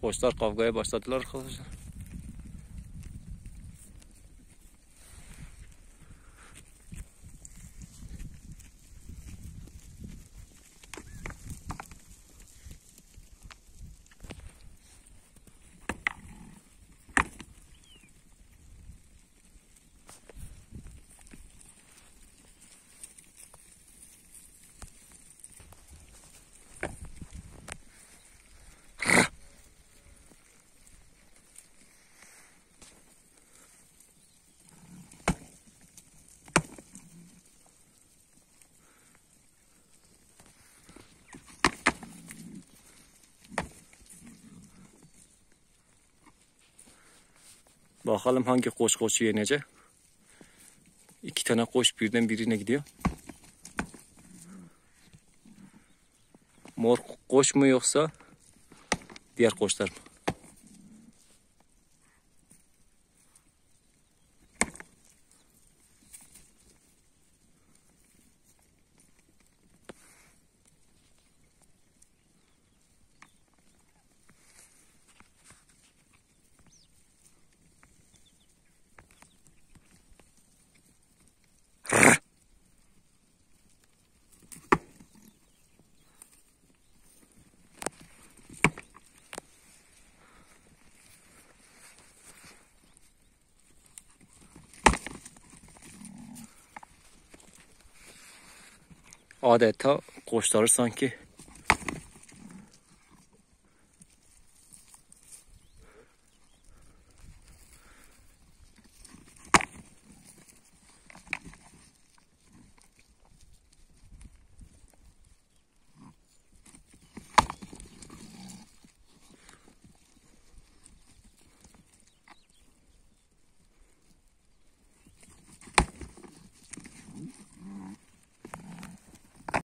Koçlar kavgaya başladılar arkadaşlar. Bakalım hangi koç koçu yenecek. İki tane koç birden birine gidiyor. Mor koç mu yoksa diğer koçlar mı? Adeta koçları sanki